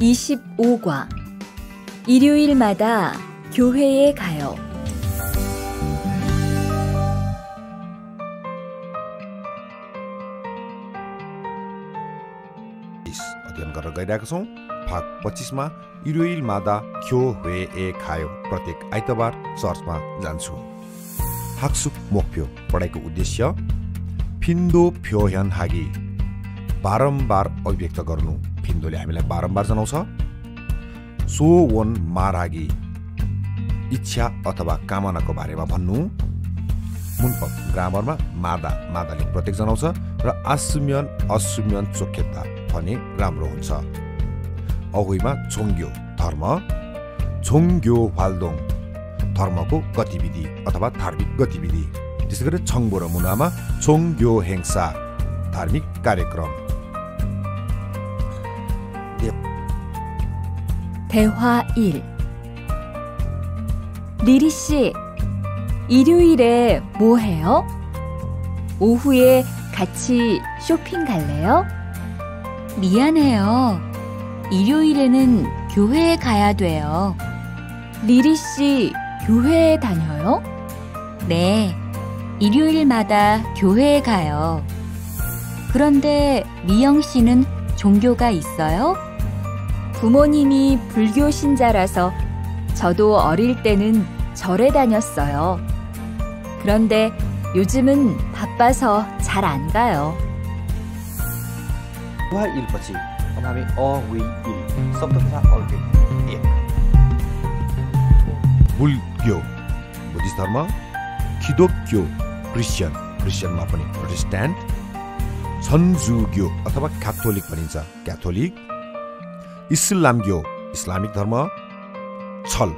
25과 일요일마다 교회에 가요. अध्ययन गरेर गइरहेका छौँ भाग पच्चिसमा इरोइलमादा 교회에 가요 प्रत्येक आइतबार चर्चमा जान्छु हाक्सुक मोक्फ्यो पढाइको उद्देश्य फिन्दो फ्योह्यान हागी बारम्बार अभिव्यक्त गर्नु फिन्दोले हामीलाई बारम्बार जनाउँछ? सो वन मारागी इच्छा अथवा कामनाको बारेमा भन्नु। मुनपक ग्रामरमा मादा मादाले प्रत्येक जनाउँछ र आसुम्यन असुम्यन चोखेता भने राम्रो हुन्छ। अहुइमा छोङ्ग्यो धर्म। छोङ्ग्यो फाल्दोङ धर्मको गतिविधि अथवा धार्मिक गतिविधि। त्यसै गरी छङ्बो र मुनामा छोङ्ग्यो हेङ्सा धार्मिक कार्यक्रम। 대화 1 리리 씨, 일요일에 뭐 해요? 오후에 같이 쇼핑 갈래요? 미안해요. 일요일에는 교회에 가야 돼요. 리리 씨, 교회에 다녀요? 네. 일요일마다 교회에 가요. 그런데 미영 씨는 종교가 있어요? 부모님이 불교 신자라서 저도 어릴 때는 절에 다녔어요. 그런데 요즘은 바빠서 잘 안 가요. वा इलपछि अब हामी अ वी इल शब्द तथा अर्को एक बुल्ग्यो बुद्धिस्ट धर्म खिदोक्यो क्रिस्चियन क्रिस्चियनमा पनि प्रोटेस्ट्यान्ट छन्जुग्यो अथवा क्याथोलिक भनिन्छ क्याथोलिक इस्लामग्यो इस्लामिक धर्म छल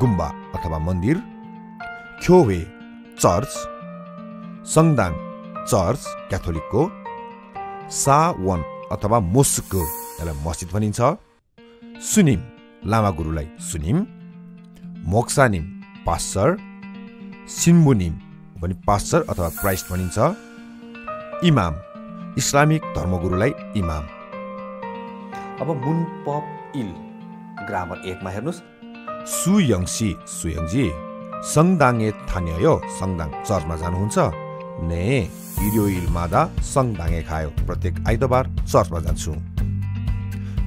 गुम्बा अथवा मन्दिर ख्योवे चर्च सङदाङ चर्च क्याथोलिकको सावन अथवा मोस्को यसलाई मस्जिद भनिन्छ। सुनिम लामा गुरुलाई सुनिम मोक्सानिम पास्चर सिम्बुनिम पनि पास्चर अथवा क्राइस्ट भनिन्छ। इमाम इस्लामिक धर्मगुरुलाई इमाम। अब मुन पप इल ग्रामर एकमा हेर्नुहोस्। सुयङ्सी सुयङ्जी सङदाङे थान्यो सङदाङ चर्चमा जानुहुन्छ। ने इडियोइल मादा सङदाङे खायो प्रत्येक आइतबार चर्चमा जान्छु।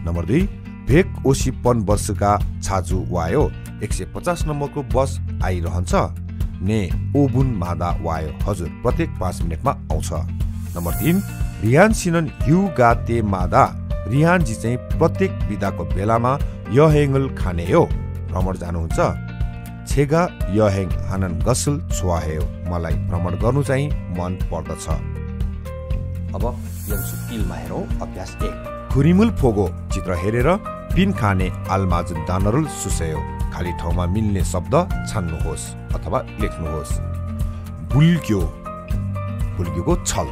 नम्बर दुई भेक ओसी पन वर्षका छाजु वायो एक सय पचास नम्बरको बस आइरहन्छ। ने ओबुन मादा वायो हजुर प्रत्येक पाँच मिनटमा आउँछ। नम्बर तिन रिहान सिनन यु गाते मादा रिहानजी चाहिँ प्रत्येक विधाको बेलामा यहेङ्गल खाने हो। भ्रमण जानुहुन्छ। छेगा यहेङ हानन गसल छुवाहेयो मलाई भ्रमण गर्नु चाहिँ मन पर्दछ। अब हेरौँ। अभ्यास एक। खुरिमुल फोगो चित्र हेरेर पिन खाने आलमाजुन दानरुल सुसेयो खाली ठाउँमा मिल्ने शब्द छान्नुहोस् अथवा लेख्नुहोस्। बुल्क्यो बुल्क्योको छल।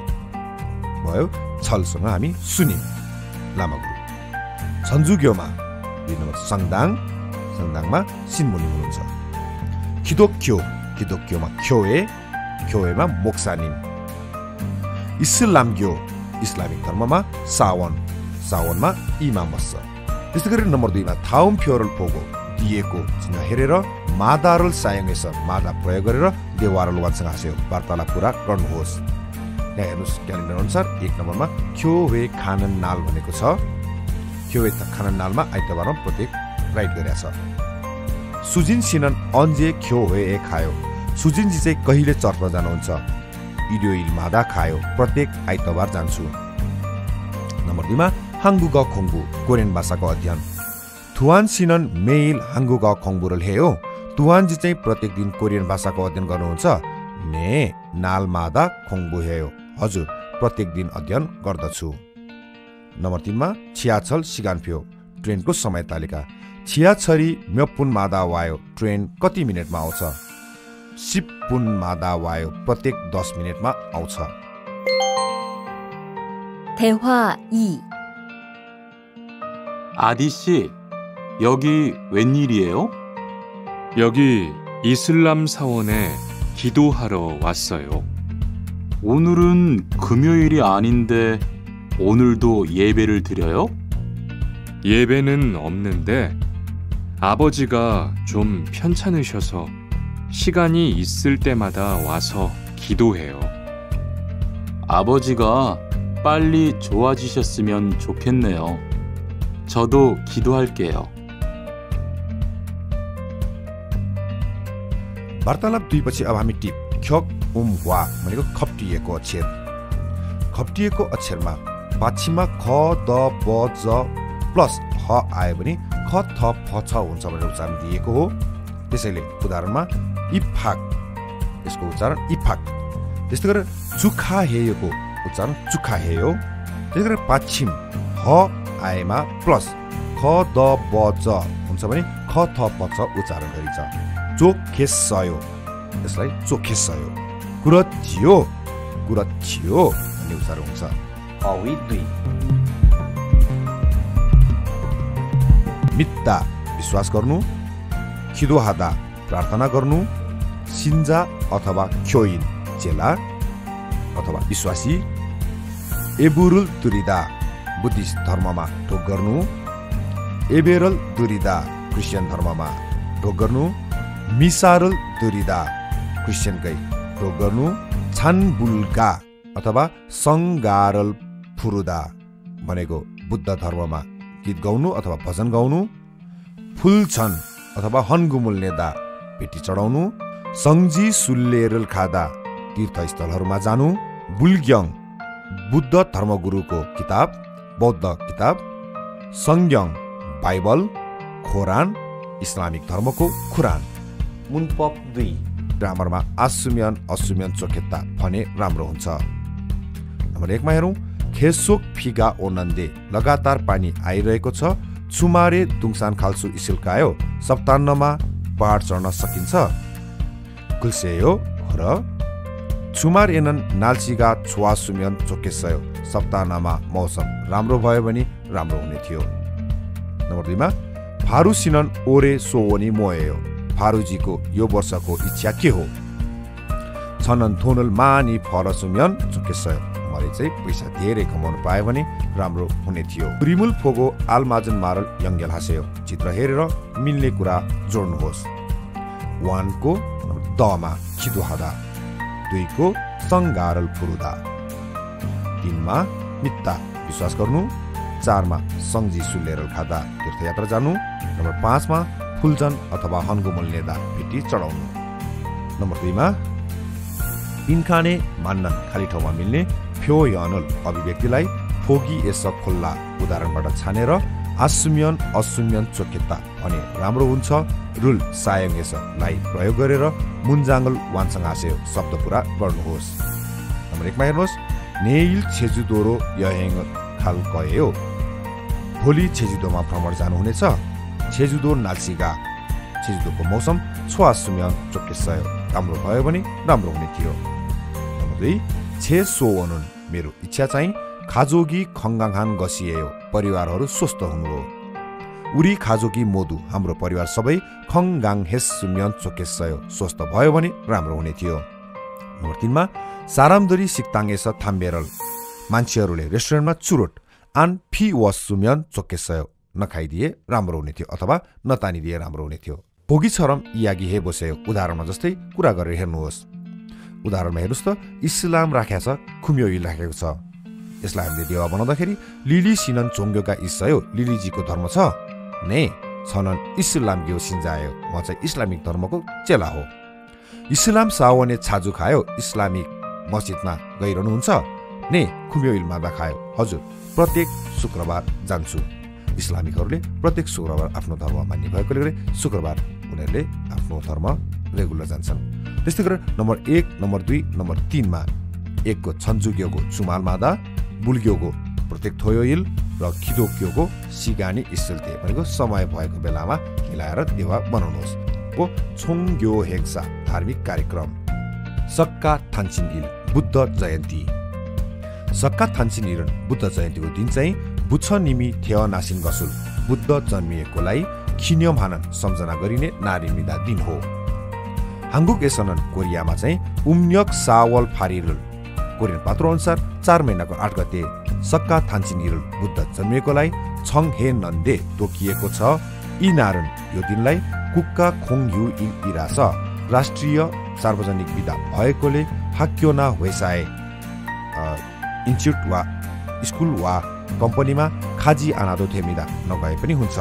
भयो छलसँग हामी सुन्यौँ लामागुरु छन्जुग्योमा दुई नम्बर सङदाङ सङदाङमा सिन्मुनि हुनुहुन्छ खिदोक्यो खिदोक्योमा ख्योए ख्योएमा मोक्सानिम इस्लामग्यो इस्लामिक धर्ममा सावन सावनमा इमाम बस्छ त्यस्तै गरी नम्बर दुईमा थाउम फ्योरल फोगो दिएको चिन्ह हेरेर मादारल सायङ्गेस मादा प्रयोग गरेर देवारल वानसँग हाँस्यो वार्तालाप पुरा गर्नुहोस् यहाँ हेर्नुहोस् क्यालेन्डर अनुसार एक नम्बरमा ख्योवे खानन नाल भनेको छ। ख्योवे खानन नालमा आइतबारमा प्रत्येक राइट गरेछ सुजिन सिनन अन्जे ख्यो हे ए खायो। सुजिनजी चाहिँ कहिले चर्चमा जानुहुन्छ? इडियोइल मादा खायो प्रत्येक आइतबार जान्छु। नम्बर दुईमा हाङ्गु ग खोङ्बु कोरियन भाषाको अध्ययन। थुवान सिनन मेइल हाङ्गु ग हे हो। तुवानजी चाहिँ प्रत्येक दिन कोरियन भाषाको अध्ययन गर्नुहुन्छ। ने नाल मादा खोङ्बु हे हो। हजुर प्रत्येक दिन अध्ययन गर्दछु नम्बर तिनमा छियाछल सिगानफ्यो ट्रेनको समय तालिका छियाछरी म्यपुन मादा वायो ट्रेन कति मिनटमा आउँछ सिपुन मादा वायो प्रत्येक दस मिनटमा आउँछ 대화 2 아디씨, 여기 웬일이에요? 여기 이슬람 사원에 기도하러 왔어요. 오늘은 금요일이 아닌데 오늘도 예배를 드려요? 예배는 없는데 아버지가 좀 편찮으셔서 시간이 있을 때마다 와서 기도해요. 아버지가 빨리 좋아지셨으면 좋겠네요. 저도 기도할게요. वार्तालाप दुईपछि अब हामी टिप ख्यक उम वा भनेको खप्टिएको अक्षर खप्टिएको अक्षरमा पाछिमा ख द ब ज प्लस ह आयो भने ख थ फ छ हुन्छ भनेर उच्चारण दिएको हो त्यसैले उदाहरणमा इफाक यसको उच्चारण इफाक त्यस्तै गरेर चुखा हेयोको उच्चारण चुखा हेयो त्यस्तै गरेर पाछिम ह आएमा प्लस ख द ब ज हुन्छ भने ख थ प छ उच्चारण गरिन्छ चोखेसयो यसलाई चोखेसयो कुरथियो कुरथियो भन्ने उच्चारण हुन्छ अवी दुई मित्ता विश्वास गर्नु खिदोहादा प्रार्थना गर्नु सिन्जा अथवा ख्योइन चेला अथवा विश्वासी एबुरुल दुरिदा बुद्धिस्ट धर्ममा ढोक गर्नु एबेरल दुरिदा क्रिस्चियन धर्ममा ढोक गर्नु मिसारल दुरिदा क्रिस्चियनकै ढोक गर्नु छानबुल्गा अथवा सङ्गारल फुरुदा भनेको बुद्ध धर्ममा गीत गाउनु अथवा भजन गाउनु फुल छन् अथवा हनगुमुल नेदा भेटी चढाउनु सङ्जी सुल्लेरल खादा तीर्थस्थलहरूमा जानु बुल्ग्यङ बुद्ध धर्मगुरुको किताब बौद्ध किताब सङ्ग्यङ बाइबल खोरान इस्लामिक धर्मको खुरान। मुनपप दुई। ग्रामरमा आसुम्यन असुम्यन चोखेत्ता भने राम्रो हुन्छ। नम्बर एकमा हेरौँ खेसोक फिगा ओनन्दे लगातार पानी आइरहेको छ। चुमारे दुङसान खाल्सु इसिल्कायो सप्तान्नमा पहाड चढ्न सकिन्छ। गुल्सेयो र छुमार एनन नाल्सिगा छुवा सुम्यन चोकेसयो सप्ताहनामा मौसम राम्रो भयो भने राम्रो हुने थियो। नम्बर दुईमा फारू सिनन ओरे सोवनी मोयो फारूजीको यो वर्षको इच्छा के हो? छनन थोनल मानी फरसुम्यन चुकेसयो मैले चाहिँ पैसा धेरै कमाउनु पायो भने राम्रो हुने थियो। रिमुल फोगो आलमाजन मारल यङ्गेल हाँस्यो। चित्र हेरेर मिल्ने कुरा जोड्नुहोस्। वानको दमा खिदुहादा दुईको सङ्गारल फुरुदा। तिनमा मित्ता विश्वास गर्नु। चारमा सङ्जी सुलेरल खादा तीर्थयात्रा जानु। नम्बर पाँचमा फुलजन अथवा हन्गुमल नेदा भेटी चढाउनु। नम्बर दुईमा इन्खाने मान्नन खाली ठाउँमा मिल्ने फ्यो यनल अभिव्यक्तिलाई फोगी एस खोल्ला उदाहरणबाट छानेर आसुम्यन असुम्यन चोकेत्ता भने राम्रो हुन्छ। रुल सायङ प्रयोग गरेर मुन्जाङ्गल वानसँग हाँस्यो शब्द पुरा गर्नुहोस्। नम्बर एकमा हेर्नुहोस् नेइल छेजुदोरो यहेङ खाल कयो भोलि छेजुदोमा भ्रमण जानुहुनेछ। छेजुदो नाल्सिगा छेजुदोको मौसम छुवा सुम्यन चोकेसयो राम्रो भयो भने राम्रो हुने थियो नम्बर दुई छे सोवनुन मेरो इच्छा चाहिँ खाजोगी खङ्गाङहान गसियो परिवारहरू स्वस्थ हुनु हो उरी खाजोगी मोदु हाम्रो परिवार सबै खङगाङ हेस सुम्यन चोकेसयो स्वस्थ भयो भने राम्रो हुने थियो नम्बर तिनमा सारामदरी सिक्ताङ्गेस थाम्बेरल मान्छेहरूले रेस्टुरेन्टमा चुरोट आन फी वस सुम्यन चोकेसयो नखाइदिए राम्रो हुने थियो अथवा नतानिदिए राम्रो हुने थियो। भोगी छरम यागी हे बस्यो उदाहरणमा जस्तै कुरा गरेर हेर्नुहोस्। उदाहरणमा हेर्नुहोस् त इस्लाम राखेको छ खुम्यो हिल राखेको छ। यसलाई हामीले देवा बनाउँदाखेरि लिली सिनन चोङ्ग्योका इस्सयो लिलीजीको धर्म छ। ने छनन इस्लाम ग्यो सिन्जायो। म चाहिँ इस्लामिक धर्मको चेला हो। इस्लाम सावने छाजु खायो। इस्लामिक मस्जिदमा गइरहनुहुन्छ। ने खुम्यो हिल मार्दा खायो। हजुर प्रत्येक शुक्रबार जान्छु। इस्लामिकहरूले प्रत्येक शुक्रबार आफ्नो धर्म मान्ने भएकोले गर्दा शुक्रबार उनीहरूले आफ्नो धर्म रेगुलर जान्छन्। त्यस्तै गरेर नम्बर एक नम्बर दुई नम्बर तिनमा एकको छन्जुग्योको चुमाल मादा बुल्ग्योको प्रत्येक थोयोइल र खिदोक्योको सिगानी इस्सुल्ते भनेको समय भएको बेलामा मिलाएर देवा बनाउनुहोस्। हो छोङ्ग्यो हेक्सा धार्मिक कार्यक्रम। सक्का थान्सिन इल बुद्ध जयन्ती। सक्का थान्सिन इल बुद्ध जयन्तीको दिन चाहिँ बुच्छ निमी थेय नासिन गसुल। बुद्ध जन्मिएकोलाई खिनियम सम्झना गरिने नारीमिदा दिन हो। हाङ्गुक एसनन कोरियामा चाहिँ उम्यक सावल फारिरुल। कोरियन पात्रोअनुसार चार महिनाको आठ गते सक्का थान्सिनिरुल बुद्ध जन्मिएकोलाई छङ हे नन्दे तोकिएको छ। यी नारायण यो दिनलाई कुक्का खोङ यु इरास राष्ट्रिय सार्वजनिक विधा भएकोले हाक्योना वेसाए इन्स्टिच्युट वा स्कुल वा कम्पनीमा खाजी आनादो थेमिदा नगए पनि हुन्छ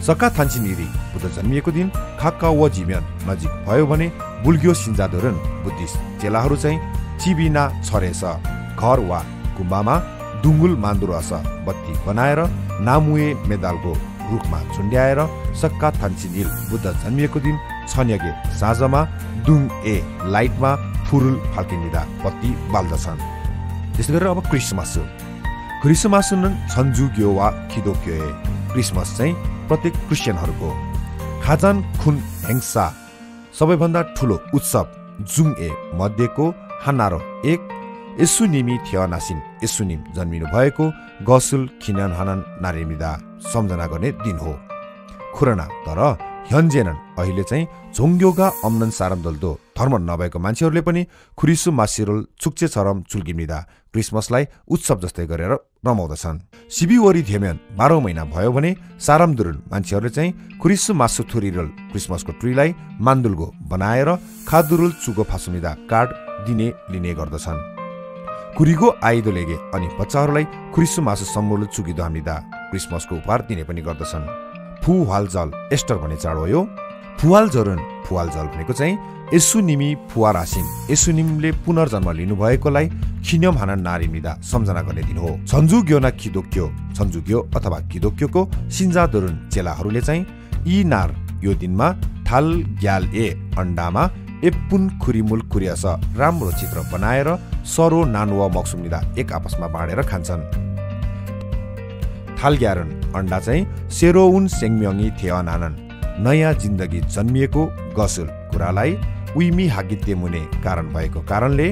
सक्का थान्चिनिरी बुद्ध जन्मिएको दिन खाक्का व जिम्यान नजिक भयो भने बुल्ग्यो सिन्जादोरन बुद्धिस्ट चेलाहरू चाहिँ चिबिना छरेस घर वा गुम्बामा डुङ्गुल मान्दुरस बत्ती बनाएर नामुए मेदालको रुखमा झुन्ड्याएर सक्का थान्चिनिल बुद्ध जन्मिएको दिन छन्यगे साँझमा दुङ ए लाइटमा फुरुल फाल्किनिदा बत्ती बाल्दछन् त्यसै गरेर अब क्रिसमस क्रिसमस छन्जु वा खिदोक्यो क्रिसमस चाहिँ प्रत्येक क्रिस्चियनहरूको खाजान खुन हेङ्सा सबैभन्दा ठुलो उत्सव जुङ ए मध्येको हानारो एक यसुनिमी थियनासिन यसुनिम जन्मिनु भएको गसुल खिनन हनन नारेमिदा सम्झना गर्ने दिन हो खुरना तर ह्यन्जेनन अहिले चाहिँ झोङ्ग्योगा अम्नन सारम दल्दो धर्म नभएको मान्छेहरूले पनि खुरिसु मासिरोल चुक्चे छरम चुल्किमिदा क्रिसमसलाई उत्सव जस्तै गरेर रमाउँदछन् सिबिवरी धेम्यान बाह्रौँ महिना भयो भने सारमदुरुन मान्छेहरूले चाहिँ खुरिसु मासु थुरिरल क्रिसमसको ट्रीलाई मान्दुल्गो बनाएर खादुरुल चुगो फासुमिदा कार्ड दिने लिने गर्दछन् कुरिगो आइदो लेगे अनि बच्चाहरूलाई खुरिसु मासु सम्मूल चुकिदो हामीदा क्रिसमसको उपहार दिने पनि गर्दछन् फु जल एस्टर भन्ने चाड हो यो फुवाल जरुन फुवाल जल भनेको चाहिँ यसुनिमी फुवारासिन। यसुनिमले पुनर्जन्म लिनुभएकोलाई खिन्यम हाना नारी मिदा सम्झना गर्ने दिन हो। छन्जु ग्योना खिदोक्यो छन्जु ग्यो अथवा खिदोक्योको सिन्जा दरुन चेलाहरूले चाहिँ यी नार यो दिनमा थाल ग्याल ए अन्डामा एपुन खुरिमुल खुरियास राम्रो चित्र बनाएर सरो नानुवा मक्सुमिदा एक आपसमा बाँडेर खान्छन्। थाल ग्यारन अन्डा चाहिँ सेरोउन सेङम्यङी नानन। नयाँ जिन्दगी जन्मिएको गसुल कुरालाई उइमी हागित्य मुने कारण भएको कारणले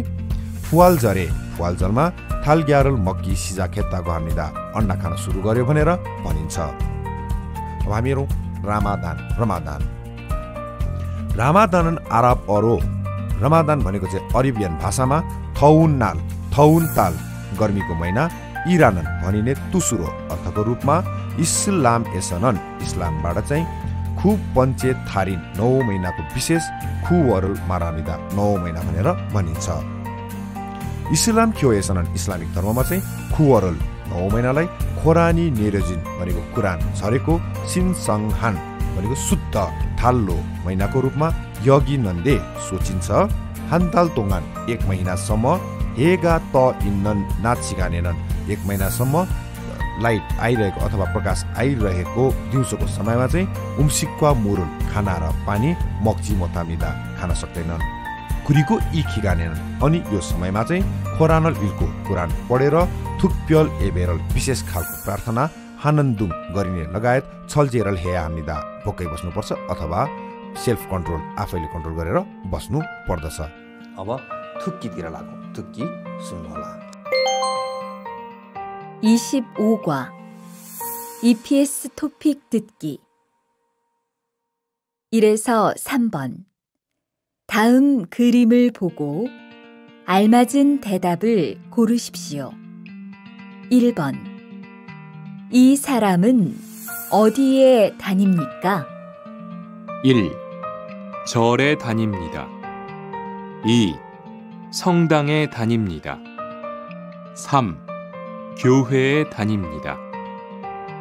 फुवाल जरे फुवाल जलमा थाल ग्यारल मक्की सिजा खेत्ताको हामिदा अन्डा खान सुरु गर्यो भनेर भनिन्छ। अब हामीहरू रामादान रमादान। रामादान आरब अरो। रमादान भनेको चाहिँ अरेबियन भाषामा थौन नाल थौन ताल। गर्मीको महिना इरानन भनिने तुसुरो अर्थको रूपमा इस्लाम एसनन इस्लामबाट चाहिँ खुब पञ्चे थारिन नौ महिनाको विशेष खुवरुल मारामिदा नौ महिना भनेर भनिन्छ। इस्लाम क्यो एसनन इस्लामिक धर्ममा चाहिँ खुवरुल नौ महिनालाई खोरानी नेरजिन भनेको कुरान झरेको सिनसङहान भनेको शुद्ध थाल्लो महिनाको रूपमा यगी नन्दे सोचिन्छ। हान्ताल तोङ्गान एक महिनासम्म हेगा त इन्नन नाचिगानेनन् एक महिनासम्म लाइट आइरहेको अथवा प्रकाश आइरहेको दिउँसोको समयमा चाहिँ उम्सिक्वा मुरुल खाना र पानी मक्ची मोतामिदा खान सक्दैनन्। कुरीको यी खिगानेनन् अनि यो समयमा चाहिँ खोरानल इलको कुरान पढेर थुप्यल एबेरल विशेष खालको प्रार्थना हानन्दुम गरिने लगायत छलजेरल हे हामीदा भोकै बस्नुपर्छ अथवा सेल्फ कन्ट्रोल आफैले कन्ट्रोल गरेर बस्नु पर्दछ। अब थुक्कीतिर लागौँ। थुक्की सुन्नुहोला। 25과 EPS 토픽 듣기 1에서 3번 다음 그림을 보고 알맞은 대답을 고르십시오. 1번 이 사람은 어디에 다닙니까? 1. 절에 다닙니다. 2. 성당에 다닙니다. 3. 교회에 다닙니다.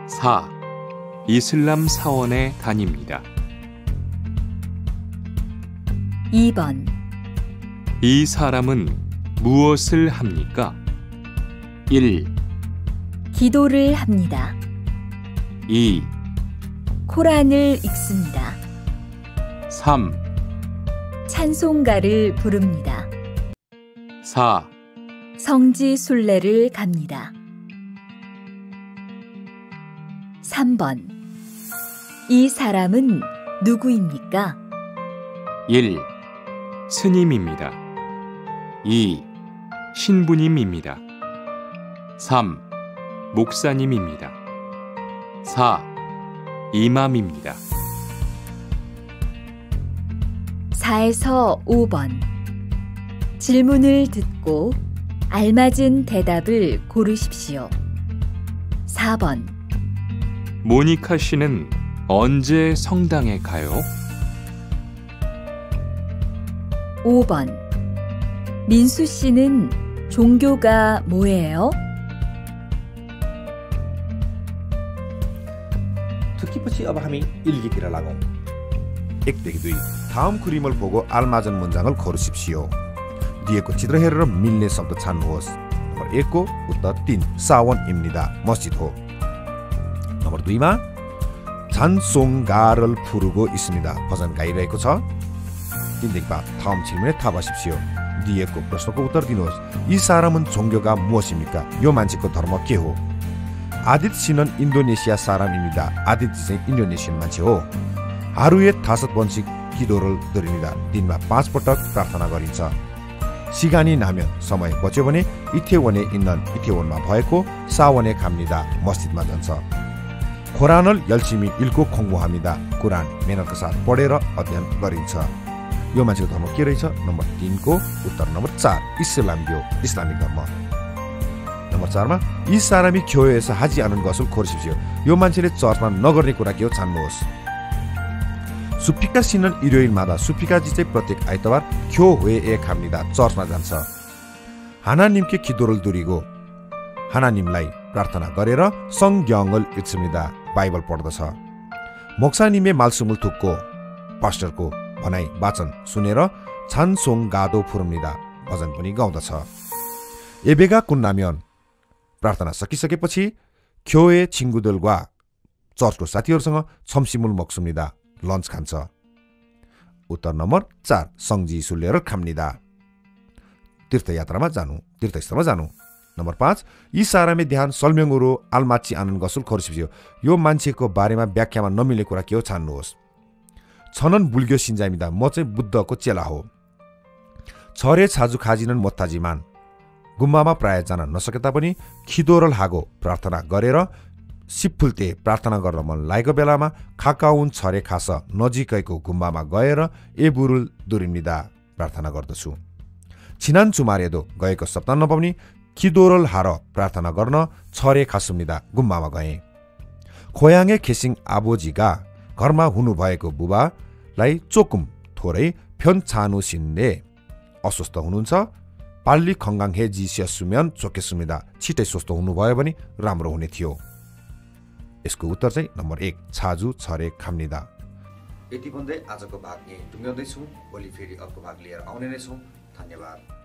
4. 이슬람 사원에 다닙니다. 2번 이 사람은 무엇을 합니까? 1. 기도를 합니다. 2. 코란을 읽습니다. 3. 찬송가를 부릅니다. 4. 성지 순례를 갑니다. 3번. 이 사람은 누구입니까? 1. 스님입니다. 2. 신부님입니다. 3. 목사님입니다. 4. 이맘입니다. 4에서 5번. 질문을 듣고 알맞은 대답을 고르십시오. 4번. 모니카 씨는 언제 성당에 가요? 5번 민수 씨는 종교가 뭐예요? 특히पछि अब हामी 일기तिर लागौँ 1देखि 2 다음 그림을 보고 알맞은 문장을 고르십시오. दिएको चित्र हेरेर मिल्ने शब्द छान्नुहोस् नम्बर 1को उत्तर 3 सावन입니다. मस्जिद हो. नम्बर दुईमा गारल फुरुगो इस्मिदा भजन गाइरहेको छ। तिनदेखि थम छिल्मिने थापा सिप्सियो दिएको प्रश्नको उत्तर दिनुहोस्। यी सारामन छोङ्ग्योका मोसिमिका यो मान्छेको धर्म के हो? आदित सिनन इन्डोनेसिया सारामिमिदा आदित्य चाहिँ इन्डोनेसियन मान्छे हो। हारुए थासत वंशी किदोरल दोरिमिदा दिनमा पाँच पटक प्रार्थना गरिन्छ। सिगानी नाम्य समय बच्यो भने इथेवने इन्धन इथेवनमा भएको सावने खामनिदा मस्जिदमा जान्छ। खोरानल यल्सिमी इल्को खोङ्गो खङ्गुहामिदा कुरान मेहनतका साथ पढेर अध्ययन गरिन्छ यो मान्छेको धर्म के रहेछ नम्बर तिनको उत्तर नम्बर चार इस्लाम यो इस्लामिक धर्म नम्बर चारमा यी सारामी खियो यसो हाजी आनन्द गसल खोर्सिसियो यो मान्छेले चर्चमा नगर्ने कुरा के हो छान्नुहोस् सुप्पिका सिनन इरोइन मादा सुप्पिकाजी चाहिँ प्रत्येक आइतबार खियो होए ए खाम्निदा चर्चमा जान्छ हाना निम्के खिदोरल दुरीगो हाना निमलाई प्रार्थना गरेर सङ्घ ग्याङ्गल इत्समिदा बाइबल पढ्दछ। मोक्सानिमे मालसुमुल थुक्को पास्टरको भनाई वाचन सुनेर छानसोङ गादो फुरुम्निदा भजन पनि गाउँदछ। एबेगा कुन्नामियन प्रार्थना सकिसकेपछि ख्योए छिङ्गुदोलग्वा चर्चको साथीहरूसँग छम्सिमुल मक्सुम्निदा लन्च खान्छ। उत्तर नम्बर चार सङ्जी सुलेर खाम्निदा। तीर्थयात्रामा जानु तीर्थस्थलमा जानु। नम्बर पाँच यी सारामे ध्यान सल्म्यङ्गुरो आलमाची आनन्द गसुल खोर्सिप्सियो यो मान्छेको बारेमा व्याख्यामा नमिल्ने कुरा के हो छान्नुहोस्। छनन बुल्ग्यो सिन्जामिदा म चाहिँ बुद्धको चेला हो। छरे छाजु खाजिनन् मोत्ताजिमान। गुम्बामा प्राय जान नसके तापनि खिदोरल हागो प्रार्थना गरेर सिफुल्ते प्रार्थना गर्न मन लागेको बेलामा खाकाउन छरे खास नजिकैको गुम्बामा गएर ए बुरुल दुरिनिदा प्रार्थना गर्दछु। छिनान चुमारेदो गएको सप्ताह नपाउने किदोरल हार प्रार्थना गर्न छरे खासुम्निदा गुम्बामा गए। खोयाङे खेसिङ आबोजीका घरमा हुनुभएको बुबालाई चोकुम थोरै फ्योन छानु सिन्ने अस्वस्थ हुनुहुन्छ। पाल्ली खङ्गाङ हे जिसिया सुम्यान चोके सुमिदा छिटै स्वस्थ हुनुभयो भने राम्रो हुने थियो। यसको उत्तर चाहिँ नम्बर एक छाजु छरे खाम्निदा। यति भन्दै आजको भाग यहीँ टुङ्ग्याउँदैछौँ। भोलि फेरि अर्को भाग लिएर आउने नै छौँ। धन्यवाद।